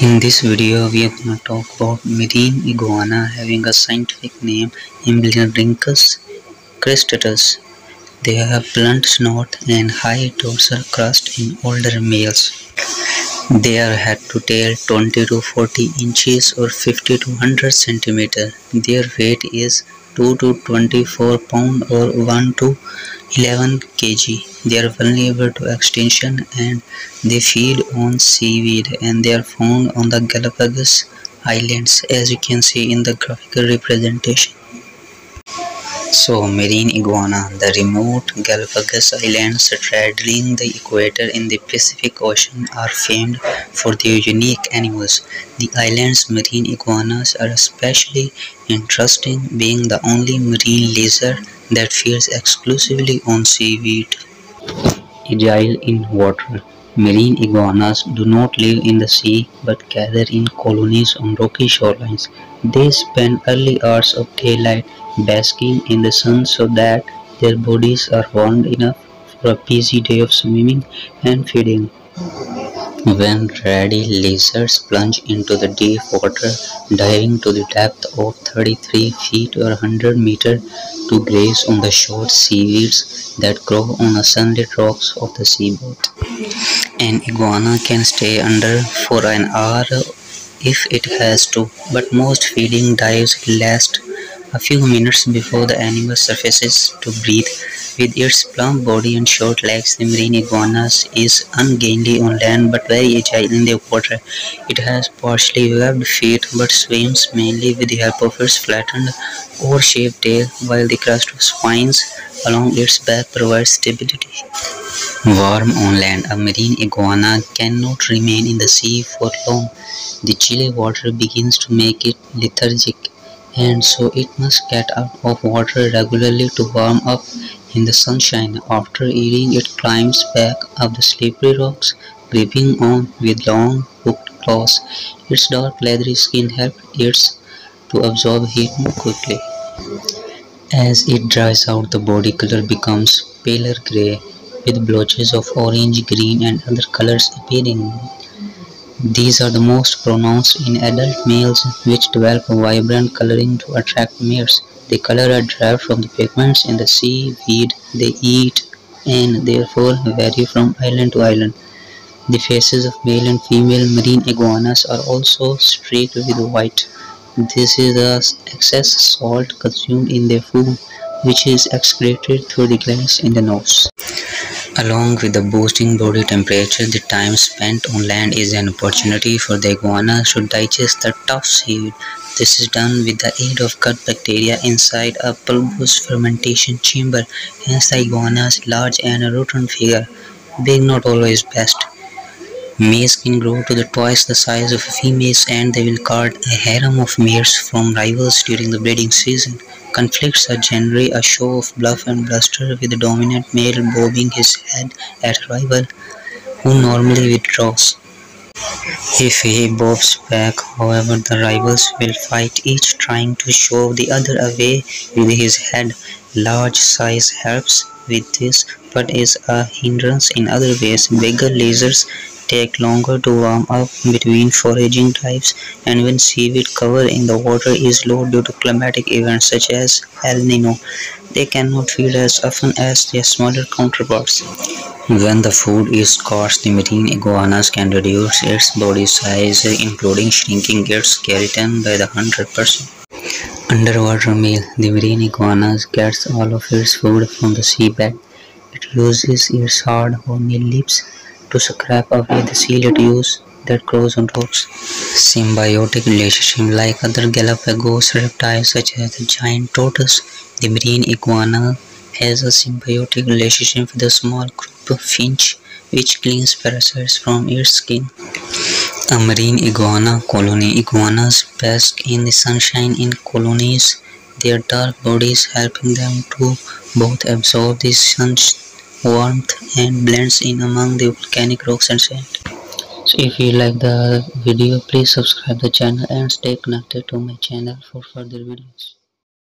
In this video we are going to talk about marine iguana having a scientific name Amblyrhynchus cristatus. They have blunt snout and high dorsal crest in older males. Their head to tail 20 to 40 inches or 50 to 100 centimeter. Their weight is 2 to 24 pound or 1 to 11 kg. They are vulnerable to extinction and they feed on seaweed and they are found on the Galapagos Islands as you can see in the graphical representation. So marine iguana, the remote Galapagos Islands straddling the equator in the Pacific Ocean are famed for their unique animals. The island's marine iguanas are especially interesting being the only marine lizard that feeds exclusively on seaweed agile in water. Marine iguanas do not live in the sea but gather in colonies on rocky shorelines. They spend early hours of daylight basking in the sun so that their bodies are warmed enough for a busy day of swimming and feeding. When ready, lizards plunge into the deep water, diving to the depth of 33 feet or 100 meters to graze on the short seaweeds that grow on the sunlit rocks of the seabed. An iguana can stay under for an hour if it has to, but most feeding dives last a few minutes before the animal surfaces to breathe. With its plump body and short legs, the marine iguana is ungainly on land but very agile in the water. It has partially webbed feet but swims mainly with the help of its flattened oar-shaped tail while the crest of spines along its back provides stability. Warm on land, a marine iguana cannot remain in the sea for long. The chilly water begins to make it lethargic and so it must get out of water regularly to warm up in the sunshine. After eating it climbs back up the slippery rocks, gripping on with long hooked claws. Its dark leathery skin helps it to absorb heat more quickly. As it dries out, the body color becomes paler gray with blotches of orange, green and other colors appearing. These are the most pronounced in adult males which develop a vibrant coloring to attract mates. The color are derived from the pigments in the seaweed they eat and therefore vary from island to island. The faces of male and female marine iguanas are also streaked with white. This is the excess salt consumed in their food which is excreted through the glands in the nose. Along with the boosting body temperature, the time spent on land is an opportunity for the iguana to digest the tough seaweed. This is done with the aid of gut bacteria inside a bulbous fermentation chamber, hence the iguana's large and rotund figure. Big not always best. Males can grow to the twice the size of a females and they will guard a harem of mares from rivals during the breeding season. Conflicts are generally a show of bluff and bluster with the dominant male bobbing his head at a rival who normally withdraws. If he bobs back, however, the rivals will fight each trying to shove the other away with his head. Large size helps with this but is a hindrance in other ways. Bigger lasers take longer to warm up between foraging dives and when seaweed cover in the water is low due to climatic events such as El Nino. They cannot feed as often as their smaller counterparts. When the food is scarce, the marine iguanas can reduce its body size, including shrinking its keratin by the 100%. Underwater meal, the marine iguanas gets all of its food from the seabed. It uses its hard horny lips to scrape away the lettuce that grows on rocks. Symbiotic relationship like other Galapagos reptiles such as the giant tortoise, the marine iguana has a symbiotic relationship with a small group of finch which cleans parasites from its skin. A marine iguana colony. Iguanas bask in the sunshine in colonies, their dark bodies helping them to both absorb the sun's warmth and blends in among the volcanic rocks and sand. So if you like the video please subscribe the channel and stay connected to my channel for further videos.